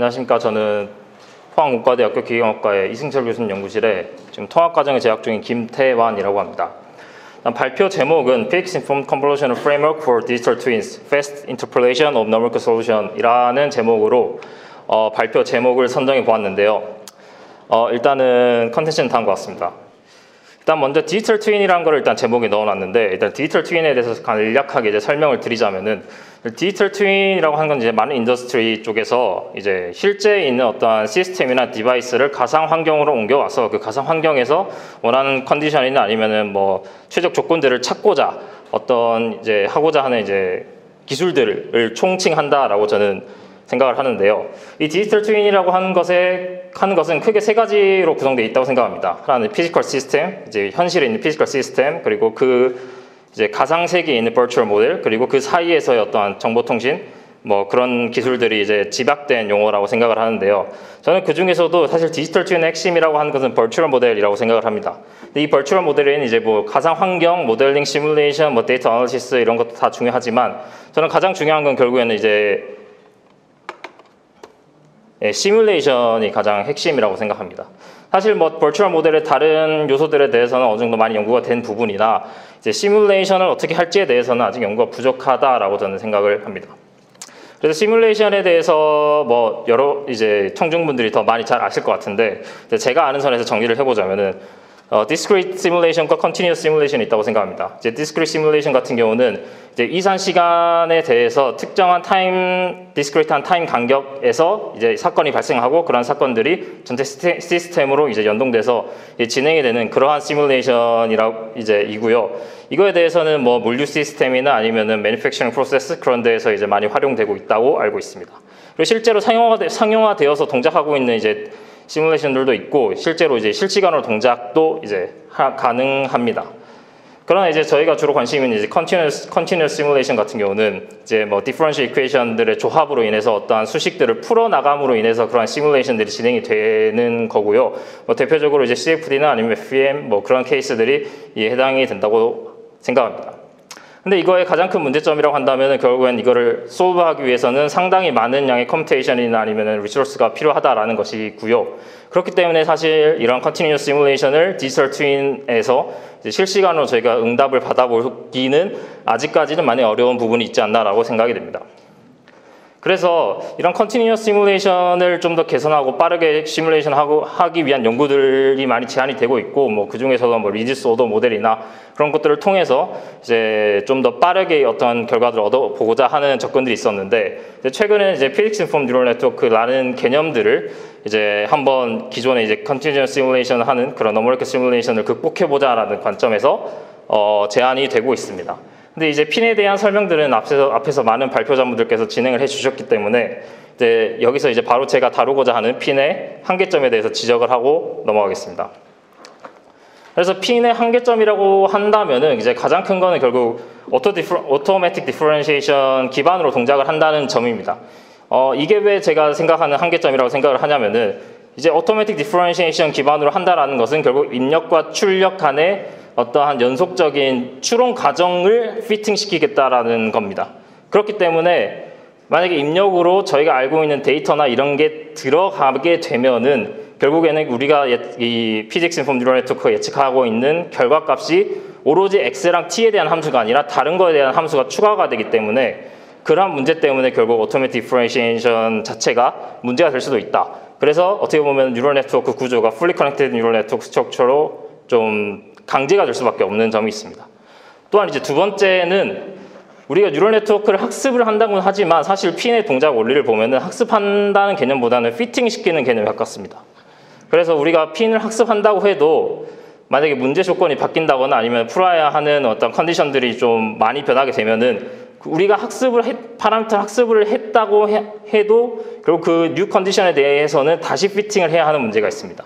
안녕하십니까. 저는 포항국가대학교 기계공학과의 이승철 교수님 연구실에 지금 통합과정에 재학 중인 김태완이라고 합니다. 발표 제목은 Physics Informed Convolutional Framework for Digital Twins Fast Interpolation of Numerical Solution이라는 제목으로 어, 발표 제목을 선정해 보았는데요. 어, 일단은 컨텐츠는 다음과 같습니다. 일단 먼저 디지털 트윈이라는 걸 일단 제목에 넣어놨는데 일단 디지털 트윈에 대해서 간략하게 이제 설명을 드리자면은 디지털 트윈이라고 하는 건 이제 많은 industry 쪽에서 이제 실제 있는 어떠한 시스템이나 device를 가상 환경으로 옮겨와서 그 가상 환경에서 원하는 컨디션이나 아니면은 뭐 최적 조건들을 찾고자 어떤 이제 하고자 하는 이제 기술들을 총칭한다라고 저는 생각을 하는데요. 이 디지털 트윈이라고 하는 것에 하는 것은 크게 세 가지로 구성되어 있다고 생각합니다. 하나는 physical 시스템, 이제 현실에 있는 physical 시스템, 그리고 그 이제 가상 세계에 있는 virtual 모델, 그리고 그 사이에서의 어떠한 정보통신, 뭐 그런 기술들이 이제 집약된 용어라고 생각을 하는데요. 저는 그 중에서도 사실 디지털 트윈의 핵심이라고 하는 것은 virtual 모델이라고 생각을 합니다. 이 virtual 모델에는 이제 뭐 가상 환경, 모델링, 시뮬레이션, 뭐 데이터 analysis 이런 것도 다 중요하지만 저는 가장 중요한 건 결국에는 이제 예, 시뮬레이션이 가장 핵심이라고 생각합니다. 사실 뭐 virtual 모델의 다른 요소들에 대해서는 어느 정도 많이 연구가 된 부분이나 이제 시뮬레이션을 어떻게 할지에 대해서는 아직 연구가 부족하다라고 저는 생각을 합니다. 그래서 시뮬레이션에 대해서 뭐 여러 이제 청중분들이 더 많이 잘 아실 것 같은데 제가 아는 선에서 정리를 해보자면은 어, discrete simulation과 continuous simulation이 있다고 생각합니다. 이제 discrete simulation 같은 경우는 이제 이산 시간에 대해서 특정한 타임, discrete한 타임 간격에서 이제 사건이 발생하고 그런 사건들이 전체 시스템으로 이제 연동돼서 이제 진행이 되는 그러한 시뮬레이션이라 이제 이고요. 이거에 대해서는 뭐 물류 시스템이나 아니면은 manufacturing process 그런 데에서 이제 많이 활용되고 있다고 알고 있습니다. 그리고 실제로 상용화 상용화되어서 동작하고 있는 이제 시뮬레이션들도 있고 실제로 이제 실시간으로 동작도 이제 하, 가능합니다. 그러나 이제 저희가 주로 관심 있는 이제 continuous, continuous simulation 같은 경우는 이제 뭐 differential equation들의 조합으로 인해서 어떠한 수식들을 풀어 나감으로 인해서 그러한 시뮬레이션들이 진행이 되는 거고요. 뭐 대표적으로 이제 CFD나 아니면 FEM 뭐 그런 케이스들이 해당이 된다고 생각합니다. 근데 이거의 가장 큰 문제점이라고 한다면 결국엔 이거를 solve하기 위해서는 상당히 많은 양의 computation이나 아니면 resource가 필요하다라는 것이고요. 그렇기 때문에 사실 이런 continuous 시뮬레이션을 디지털 트윈에서 실시간으로 저희가 응답을 받아보기는 아직까지는 많이 어려운 부분이 있지 않나라고 생각이 됩니다. 그래서 이런 continuous 시뮬레이션을 좀 더 개선하고 빠르게 시뮬레이션 하고 하기 위한 연구들이 많이 제안이 되고 있고 뭐 그 중에서도 뭐 reduced order model이나 그런 것들을 통해서 이제 좀 더 빠르게 어떤 결과들을 얻어 보고자 하는 접근들이 있었는데 최근에 이제 physics-informed neural network라는 개념들을 이제 한번 기존에 이제 continuous 시뮬레이션 하는 그런 numerical 시뮬레이션을 극복해 보자라는 관점에서 어, 제안이 되고 있습니다. 근데 이제 PINN에 대한 설명들은 앞에서, 앞에서 많은 발표자분들께서 진행을 해주셨기 때문에 이제 여기서 이제 바로 제가 다루고자 하는 PINN의 한계점에 대해서 지적을 하고 넘어가겠습니다. 그래서 PINN의 한계점이라고 한다면은 이제 가장 큰 거는 결국 auto diff, automatic differentiation 기반으로 동작을 한다는 점입니다. 어, 이게 왜 제가 생각하는 한계점이라고 생각을 하냐면은 이제 automatic differentiation 기반으로 한다라는 것은 결국 입력과 출력 간의 어떠한 연속적인 추론 과정을 fitting시키겠다라는 겁니다. 그렇기 때문에 만약에 입력으로 저희가 알고 있는 데이터나 이런 게 들어가게 되면은 결국에는 우리가 이 physics-informed neural network가 예측하고 있는 결과값이 오로지 x랑 t에 대한 함수가 아니라 다른 거에 대한 함수가 추가가 되기 때문에 그러한 문제 때문에 결국 automatic differentiation 자체가 문제가 될 수도 있다. 그래서 어떻게 보면 neural network 구조가 fully connected neural network structure로 좀 강제가 될 수밖에 없는 점이 있습니다. 또한 이제 두 번째는 우리가 neural network를 학습을 한다고는 하지만 사실 PINN의 동작 원리를 보면은 학습한다는 개념보다는 피팅 시키는 개념이 가깝습니다. 그래서 우리가 PINN을 학습한다고 해도 만약에 문제 조건이 바뀐다거나 아니면 풀어야 하는 어떤 컨디션들이 좀 많이 변하게 되면은 우리가 학습을 했, 파라미터 학습을 했다고 해, 도 결국 그 new condition에 대해서는 다시 fitting을 해야 하는 문제가 있습니다.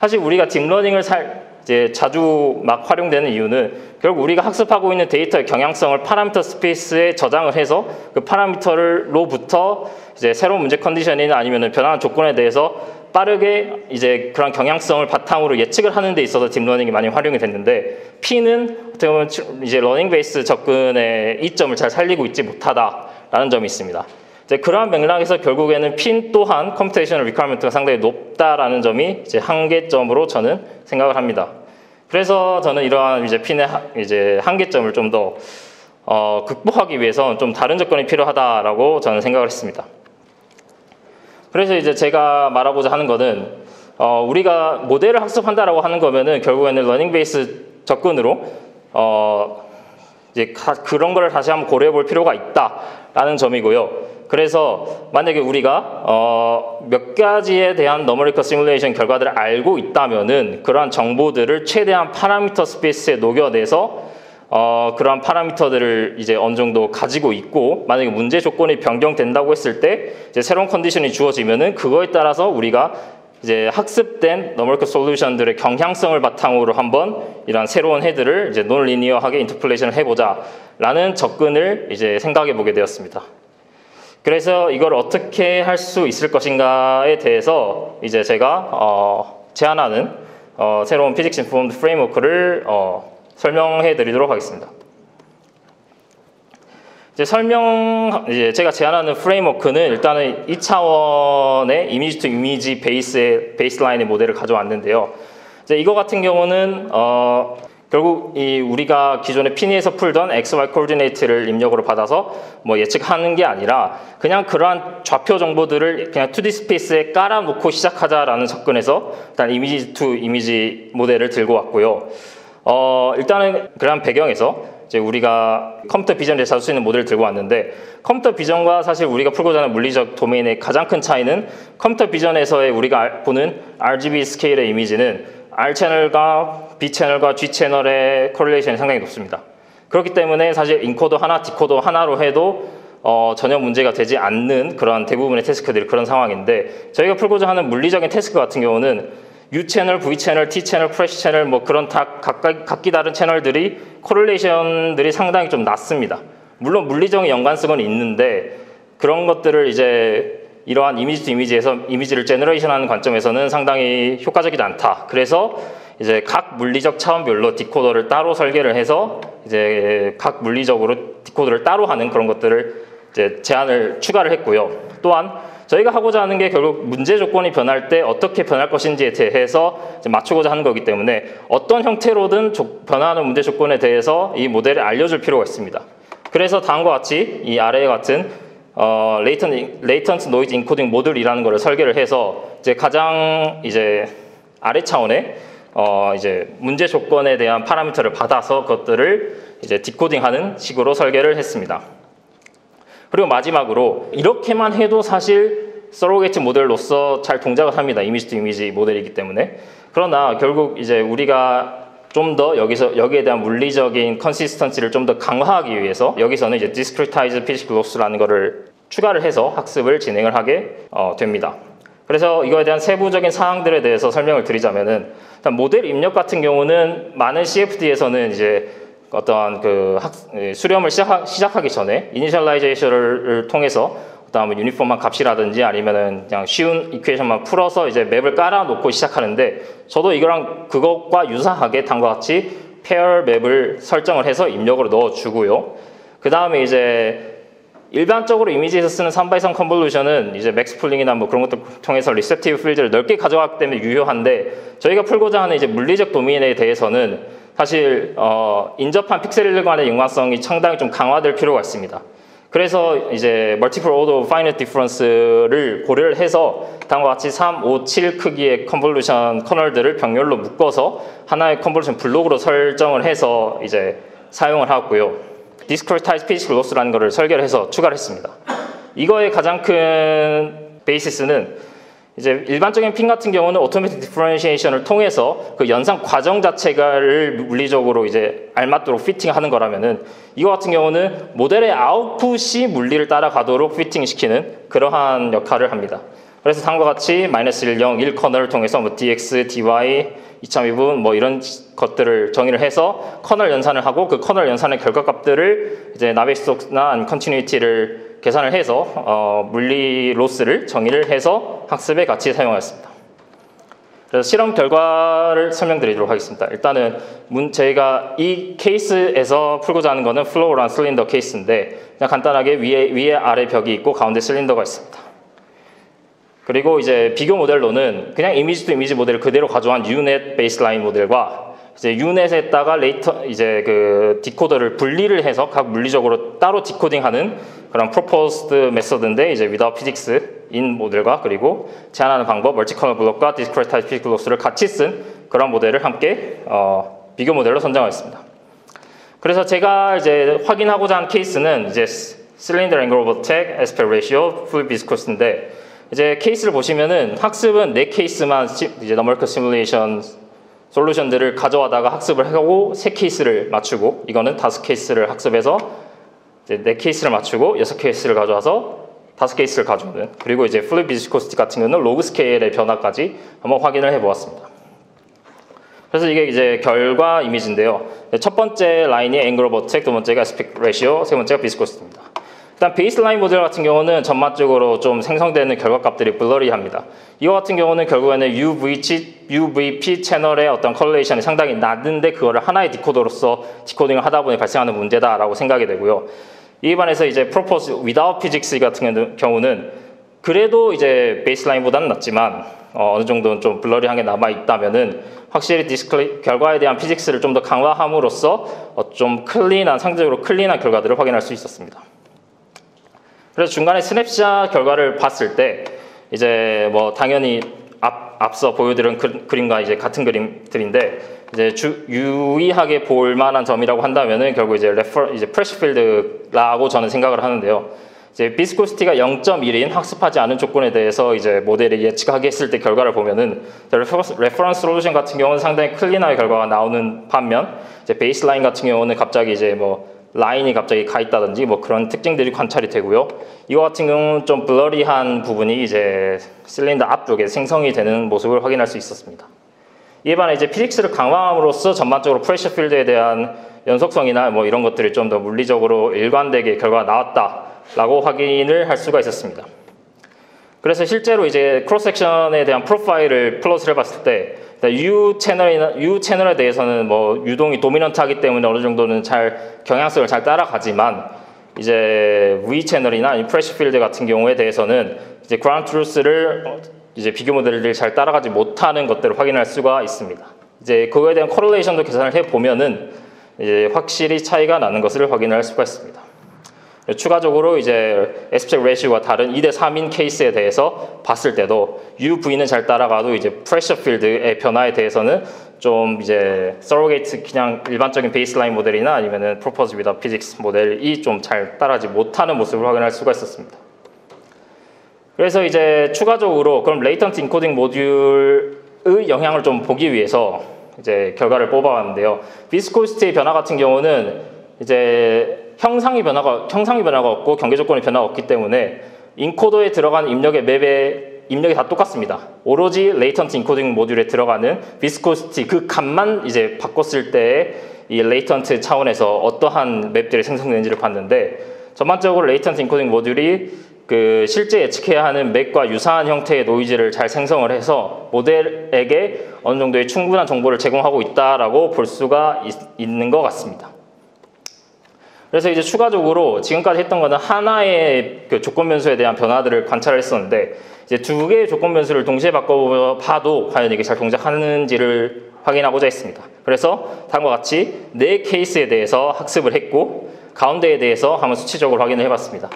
사실 우리가 딥러닝을 살, 이제 자주 막 활용되는 이유는 결국 우리가 학습하고 있는 데이터의 경향성을 parameter space에 저장을 해서 그 파라미터로부터 이제 새로운 문제 컨디션이나 아니면 변화한 조건에 대해서 빠르게 이제 그런 경향성을 바탕으로 예측을 하는 데 있어서 딥러닝이 많이 활용이 됐는데 PINN은 어떻게 보면 이제 learning base 접근의 이점을 잘 살리고 있지 못하다라는 점이 있습니다. 이제 그러한 맥락에서 결국에는 PINN 또한 computational requirement가 상당히 높다라는 점이 이제 한계점으로 저는 생각을 합니다. 그래서 저는 이러한 이제 PINN의 하, 이제 한계점을 좀더 어, 극복하기 위해서 좀 다른 조건이 필요하다라고 저는 생각을 했습니다. 그래서 이제 제가 말하고자 하는 거는 어, 우리가 모델을 학습한다라고 하는 거면은 결국에는 learning base 접근으로 어, 이제 가, 그런 걸 다시 한번 고려해 볼 필요가 있다라는 점이고요. 그래서 만약에 우리가 어, 몇 가지에 대한 numerical 시뮬레이션 결과들을 알고 있다면은 그러한 정보들을 최대한 parameter space에 녹여내서 어, 그러한 파라미터들을 이제 어느 정도 가지고 있고 만약에 문제 조건이 변경된다고 했을 때 이제 새로운 컨디션이 주어지면은 그거에 따라서 우리가 이제 학습된 너멀크 솔루션들의 경향성을 바탕으로 한번 이런 새로운 헤드를 이제 논리니어하게 인터플레이션을 해보자 라는 접근을 이제 생각해 보게 되었습니다. 그래서 이걸 어떻게 할 수 있을 것인가에 대해서 이제 제가 어, 제안하는 어, 새로운 physics-informed framework를 어, 설명해 드리도록 하겠습니다. 이제 설명 이제 제가 제안하는 framework는 일단은 2차원의 image to image base의 baseline의 모델을 가져왔는데요. 이제 이거 같은 경우는 어 결국 이 우리가 기존에 PINN에서 풀던 XY 코디네이트를 입력으로 받아서 뭐 예측하는 게 아니라 그냥 그러한 좌표 정보들을 그냥 2D space에 깔아놓고 시작하자라는 접근에서 일단 image to image 모델을 들고 왔고요. 어, 일단은 그런 배경에서 이제 우리가 컴퓨터 비전에 자주 쓰이는 모델을 들고 왔는데 컴퓨터 비전과 사실 우리가 풀고자 하는 물리적 도메인의 가장 큰 차이는 컴퓨터 비전에서의 우리가 보는 RGB 스케일의 이미지는 R 채널과 B 채널과 G 채널의 correlation이 상당히 높습니다. 그렇기 때문에 사실 인코더 하나, 디코더 하나로 해도 어, 전혀 문제가 되지 않는 그런 대부분의 task들이 그런 상황인데 저희가 풀고자 하는 물리적인 task 같은 경우는 U 채널, V 채널, T 채널, pressure 채널 뭐 그런 다 각각 각기 다른 채널들이 correlation들이 상당히 좀 낮습니다. 물론 물리적인 연관성은 있는데 그런 것들을 이제 이러한 image to image에서 이미지를 generation하는 관점에서는 상당히 효과적이지 않다. 그래서 이제 각 물리적 차원별로 디코더를 따로 설계를 해서 이제 각 물리적으로 디코더를 따로 하는 그런 것들을 이제 제안을 추가를 했고요. 또한 저희가 하고자 하는 게 결국 문제 조건이 변할 때 어떻게 변할 것인지에 대해서 맞추고자 하는 거기 때문에 어떤 형태로든 변화하는 문제 조건에 대해서 이 모델을 알려줄 필요가 있습니다. 그래서 다음과 같이 이 아래 같은 어, laten, latent noise encoding module이라는 것을 설계를 해서 이제 가장 이제 아래 차원의 어, 이제 문제 조건에 대한 파라미터를 받아서 그것들을 이제 decoding하는 식으로 설계를 했습니다. 그리고 마지막으로 이렇게만 해도 사실 surrogate 모델로서 잘 동작을 합니다. image to image 모델이기 때문에. 그러나 결국 이제 우리가 좀 더 여기서 여기에 대한 물리적인 consistency를 좀 더 강화하기 위해서 여기서는 이제 discretize physical loss라는 거를 추가를 해서 학습을 진행을 하게 어, 됩니다. 그래서 이거에 대한 세부적인 사항들에 대해서 설명을 드리자면은 일단 모델 입력 같은 경우는 많은 CFD에서는 이제 어떠한 그 학, 예, 수렴을 시작, 시작하 기 전에 initialization을 통해서 그다음에 uniform한 값이라든지 아니면은 그냥 쉬운 equation만 풀어서 이제 map을 깔아놓고 시작하는데 저도 이거랑 그것과 유사하게 다음과 같이 pair map을 설정을 해서 입력으로 넣어주고요. 그 다음에 이제 일반적으로 이미지에서 쓰는 3x3 convolution은 이제 max pooling이나 뭐 그런 것들 통해서 receptive field를 넓게 가져가기 때문에 유효한데 저희가 풀고자 하는 이제 물리적 도메인에 대해서는 사실 어, 인접한 픽셀 간의 연관성이 상당히 좀 강화될 필요가 있습니다. 그래서 이제 multiple order finite difference를 고려를 해서 다음과 같이 3, 5, 7 크기의 convolution kernel들을 병렬로 묶어서 하나의 convolution 블록으로 설정을 해서 이제 사용을 하고요. discretize physical loss라는 것을 설계를 해서 추가를 했습니다. 이거의 가장 큰 basis는 이제 일반적인 PINN 같은 경우는 automatic differentiation을 통해서 그 연산 과정 자체가를 물리적으로 이제 알맞도록 fitting하는 거라면은 이거 같은 경우는 모델의 아웃풋이 물리를 따라가도록 fitting시키는 그러한 역할을 합니다. 그래서 다음과 같이 마이너스 1, 0, 1 kernel을 통해서 뭐 dx, dy, 2.2분 뭐 이런 것들을 정의를 해서 kernel 연산을 하고 그 kernel 연산의 결과값들을 이제 Navier-Stokes나 continuity를 계산을 해서 어, 물리 loss를 정의를 해서 학습에 같이 사용하였습니다. 그래서 실험 결과를 설명드리도록 하겠습니다. 일단은 문, 저희가 이 케이스에서 풀고자 하는 거는 flow around cylinder 케이스인데 그냥 간단하게 위에 위에 아래 벽이 있고 가운데 실린더가 있습니다. 그리고 이제 비교 모델로는 그냥 image to image 모델을 그대로 가져온 U-Net baseline 모델과 이제 유넷에다가 레이터 이제 그 디코더를 분리를 해서 각 물리적으로 따로 decoding하는 그런 proposed method인데 이제 without physics 인 모델과 그리고 제안하는 방법 multi-kernel 블록과 discretized physics loss를 같이 쓴 그런 모델을 함께 어, 비교 모델로 선정하였습니다. 그래서 제가 이제 확인하고자 한 케이스는 이제 of attack, aspect ratio, fluid viscosity인데 이제 케이스를 보시면은 학습은 네 케이스만 이제 numerical simulation solution들을 가져와다가 학습을 하고 세 케이스를 맞추고 이거는 다섯 케이스를 학습해서 이제 네 케이스를 맞추고 여섯 케이스를 가져와서 다섯 케이스를 가져오는 그리고 이제 fluid viscosity 같은 경우는 로그 스케일의 변화까지 한번 확인을 해보았습니다. 그래서 이게 이제 결과 이미지인데요. 첫 번째 라인이 angle of attack, 두 번째가 aspect ratio, 세 번째가 viscosity입니다. 일단 baseline 모델 같은 경우는 전반적으로 좀 생성되는 결과값들이 blurry합니다. 이거 같은 경우는 결국에는 UVC, UVP 채널의 어떤 correlation이 상당히 낮은데 그거를 하나의 디코더로서 decoding을 하다 보니 발생하는 문제다라고 생각이 되고요. 반해서 이제 proposed without physics 같은 경우는 그래도 이제 baseline보다는 낫지만 어, 느 정도는 좀 blurry하게 남아 있다면은 확실히 discretize 결과에 대한 physics를 좀 더 강화함으로써 어, 좀 clean한 상대적으로 clean한 결과들을 확인할 수 있었습니다. 그래서 중간에 스냅샷 결과를 봤을 때 이제 뭐 당연히 앞, 앞서 보여드린 그, 림과 이제 같은 그림들인데 이제 주, 유의하게 볼 만한 점이라고 한다면은 결국 이제 refer 이제 pressure field라고 저는 생각을 하는데요. 이제 viscosity가 0.1인 학습하지 않은 조건에 대해서 이제 모델이 예측하게 했을 때 결과를 보면은 reference solution 같은 경우는 상당히 clean하게 결과가 나오는 반면 이제 baseline 같은 경우는 갑자기 이제 뭐 라인이 갑자기 가 있다든지 뭐 그런 특징들이 관찰이 되고요. 이거 같은 경우는 좀 blurry한 부분이 이제 실린더 앞쪽에 생성이 되는 모습을 확인할 수 있었습니다. 이에 반해 이제 physics를 강화함으로써 전반적으로 pressure field에 대한 연속성이나 뭐 이런 것들이 좀 더 물리적으로 일관되게 결과가 나왔다라고 확인을 할 수가 있었습니다. 그래서 실제로 이제 cross section에 대한 profile을 plot을 해봤을 때 U 채널이나 U 채널에 대해서는 뭐 유동이 dominant하기 때문에 어느 정도는 잘 경향성을 잘 따라가지만 이제 V 채널이나 프레시 필드 같은 경우에 대해서는 이제 ground truth를 이제 비교 모델을 잘 따라가지 못하는 것들을 확인할 수가 있습니다. 이제 그거에 대한 correlation도 계산을 해 보면은 이제 확실히 차이가 나는 것을 확인할 수가 있습니다. 추가적으로 이제 aspect ratio가 다른 2대 3인 케이스에 대해서 봤을 때도 UV는 잘 따라가도 이제 pressure field의 변화에 대해서는 좀 이제 surrogate 그냥 일반적인 baseline 모델이나 아니면은 proposed without physics 모델이 좀 잘 따라지 못하는 모습을 확인할 수가 있었습니다. 그래서 이제 추가적으로 그럼 latent encoding 모듈의 영향을 좀 보기 위해서 이제 결과를 뽑아봤는데요. viscosity의 변화 같은 경우는 이제 형상이 변화가 형상이 변화가 없고 경계 조건의 변화가 없기 때문에 인코더에 들어간 입력의 맵의 입력이 다 똑같습니다. 오로지 latent encoding 모듈에 들어가는 viscosity 그 값만 이제 바꿨을 때 이 latent 차원에서 어떠한 맵들이 생성되는지를 봤는데 전반적으로 latent encoding 모듈이 그 실제 예측해야 하는 맵과 유사한 형태의 노이즈를 잘 생성을 해서 모델에게 어느 정도의 충분한 정보를 제공하고 있다라고 볼 수가 있, 있는 것 같습니다. 그래서 이제 추가적으로 지금까지 했던 거는 하나의 그 조건 변수에 대한 변화들을 관찰을 했었는데 이제 두 개의 조건 변수를 동시에 바꿔봐도 과연 이게 잘 동작하는지를 확인하고자 했습니다. 그래서 다음과 같이 네 케이스에 대해서 학습을 했고 가운데에 대해서 한번 수치적으로 확인을 해봤습니다.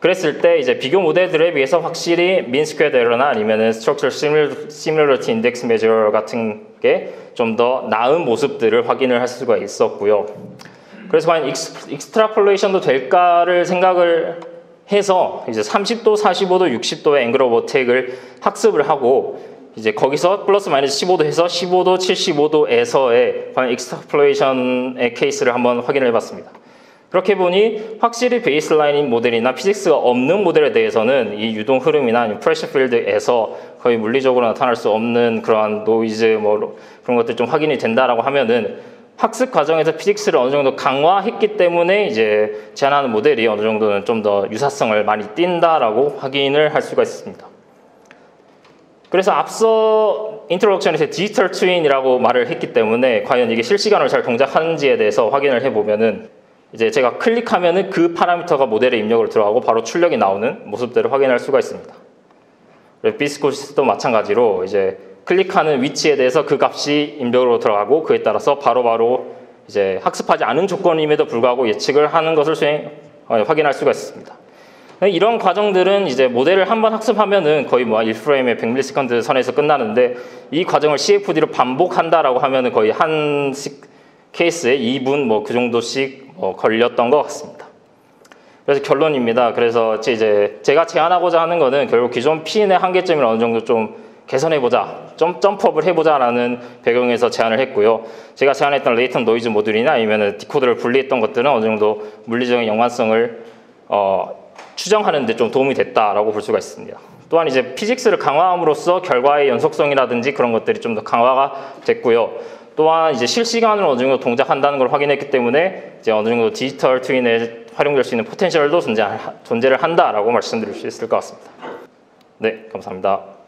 그랬을 때 이제 비교 모델들에 비해서 확실히 mean square error나 아니면은 structure similarity index measure 같은 게 좀 더 나은 모습들을 확인을 할 수가 있었고요. 그래서 과연 extrapolation도 될까를 생각을 해서 이제 30도, 45도, 60도의 angle of attack을 학습을 하고 이제 거기서 플러스 마이너스 15도 해서 15도, 75도에서의 과연 extrapolation의 케이스를 한번 확인을 해봤습니다. 그렇게 보니 확실히 baseline 모델이나 physics가 없는 모델에 대해서는 이 유동 흐름이나 pressure field에서 거의 물리적으로 나타날 수 없는 그러한 노이즈 뭐 그런 것들 좀 확인이 된다라고 하면은 학습 과정에서 physics를 어느 정도 강화했기 때문에 이제 제안하는 모델이 어느 정도는 좀 더 유사성을 많이 띈다라고 확인을 할 수가 있습니다. 그래서 앞서 introduction에서 digital twin이라고 말을 했기 때문에 과연 이게 실시간으로 잘 동작하는지에 대해서 확인을 해보면은 이제 제가 클릭하면은 그 파라미터가 모델에 입력으로 들어가고 바로 출력이 나오는 모습들을 확인할 수가 있습니다. viscosity도 마찬가지로 이제 클릭하는 위치에 대해서 그 값이 입력으로 들어가고 그에 따라서 바로 바로 이제 학습하지 않은 조건임에도 불구하고 예측을 하는 것을 수행, 어, 확인할 수가 있습니다. 이런 과정들은 이제 모델을 한 번 학습하면은 거의 뭐 1프레임에 100ms 선에서 끝나는데 이 과정을 CFD로 반복한다라고 하면은 거의 한 케이스에 2분 뭐 그 정도씩 뭐 걸렸던 것 같습니다. 그래서 결론입니다. 그래서 이제 제가 제안하고자 하는 거는 결국 기존 P인의 한계점을 어느 정도 좀 개선해보자, 좀 점프업을 해보자라는 배경에서 제안을 했고요. 제가 제안했던 latent noise 모듈이나 아니면 디코더를 분리했던 것들은 어느 정도 물리적인 연관성을 어, 추정하는 데 좀 도움이 됐다라고 볼 수가 있습니다. 또한 이제 physics를 강화함으로써 결과의 연속성이라든지 그런 것들이 좀 더 강화가 됐고요. 또한 이제 실시간으로 어느 정도 동작한다는 걸 확인했기 때문에 이제 어느 정도 digital twin에 활용될 수 있는 potential도 존재, 존재를 한다라고 말씀드릴 수 있을 것 같습니다. 네, 감사합니다.